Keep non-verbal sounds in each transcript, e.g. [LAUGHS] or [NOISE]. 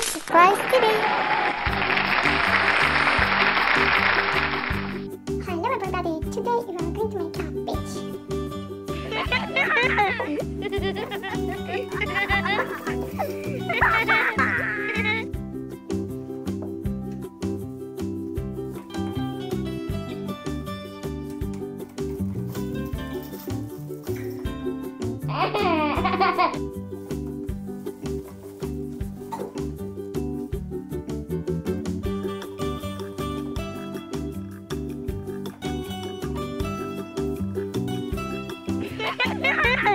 Kids Surprise TV! Hello everybody, today we are going to make a beach.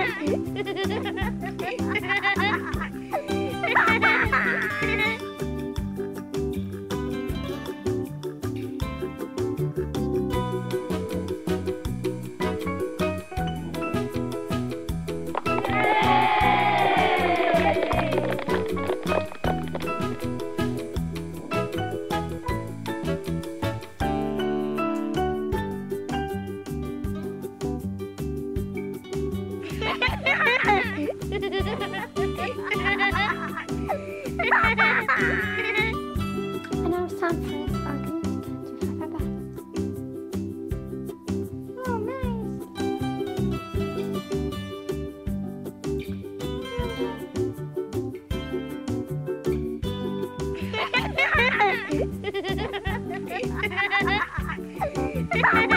Ha ha ha ha! And our some friends are going to have a bath. Oh, nice. [LAUGHS] [LAUGHS]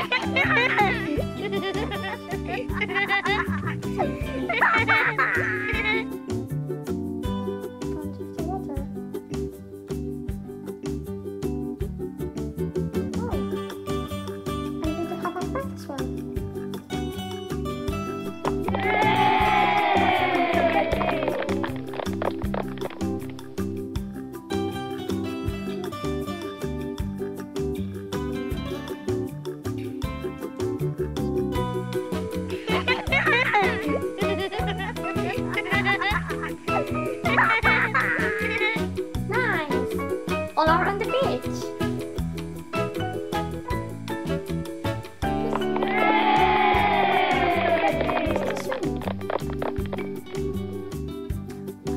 Ha ha ha ha! all are on the beach.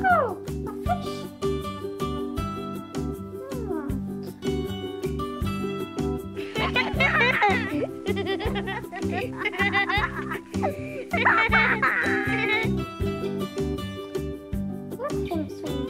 Oh, hmm. [LAUGHS] Let's go.